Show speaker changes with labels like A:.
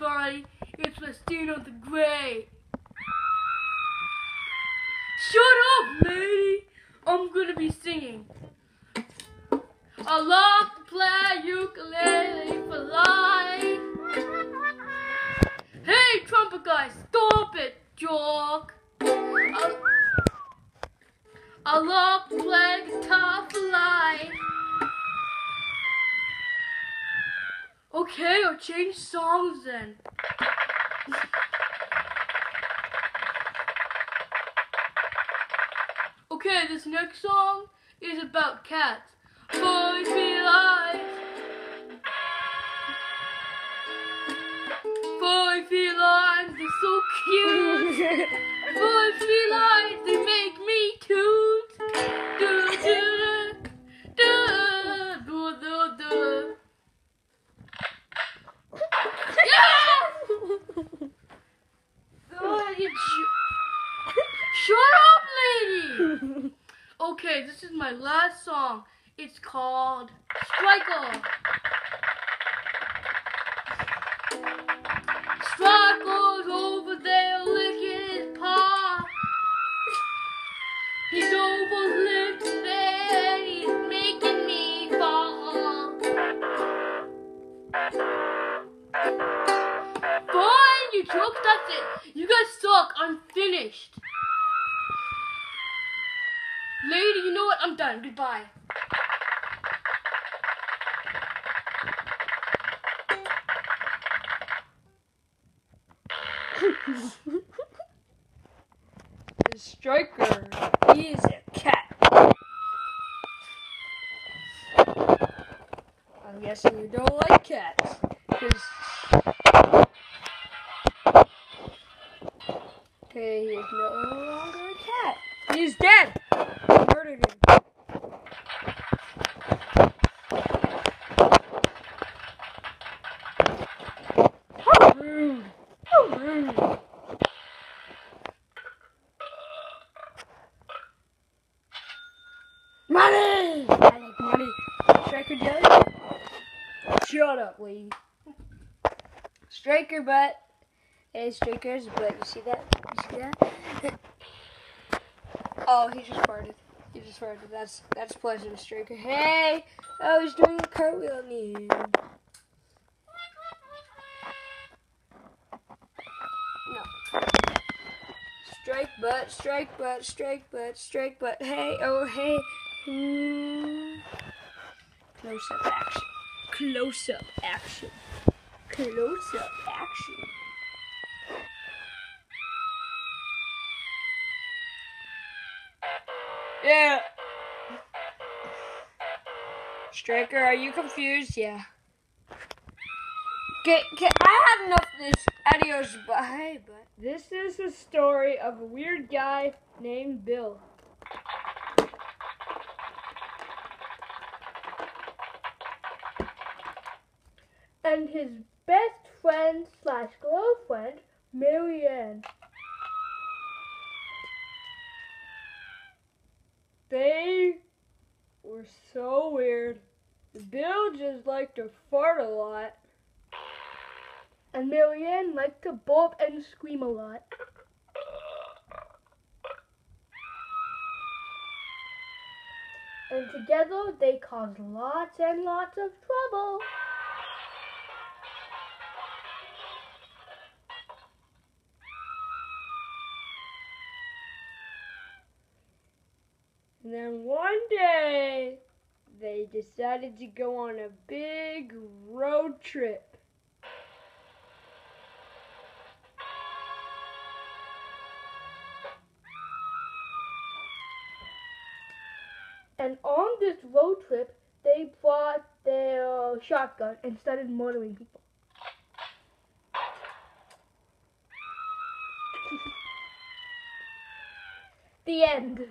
A: everybody. It's Westino the Great. Shut up, lady. I'm gonna be singing. I love to play ukulele for life. Hey, trumpet guy, stop it, Okay, I'll change songs then. Okay, this next song is about cats. Boys be live. Boy felines, they're so cute. Boy felines, they make me Okay, this is my last song. It's called Striker. Striker's over there licking his paw. He's overlicked and he's making me fall. Fine, you joke, that's it. You guys suck. I'm finished. Lady, you know what? I'm done. Goodbye.
B: The striker, is a cat. I'm guessing you don't like cats. 'cause- Okay, he is no longer a cat. He's dead. Money! I like money. Striker does? Shut up, lady. Striker butt. Hey, Striker's butt. You see that? You see that? oh, he just farted. He just farted. That's that's pleasant, Striker. Hey! Oh, he's doing a cartwheel on me. Strike butt, strike butt, strike butt, strike butt. Hey, oh hey. Hmm. Close up action. Close up action. Close up action. Yeah. Striker, are you confused? Yeah. Get, I had enough of this. Adios, bye. But this is the story of a weird guy named Bill. And his best friend slash girlfriend, Marianne. They were so weird. Bill just liked to fart a lot. And Marianne liked to burp and scream a lot. And together they caused lots and lots of trouble. And then one day they decided to go on a big road trip. And on this road trip, they brought their shotgun and started murdering people. the end.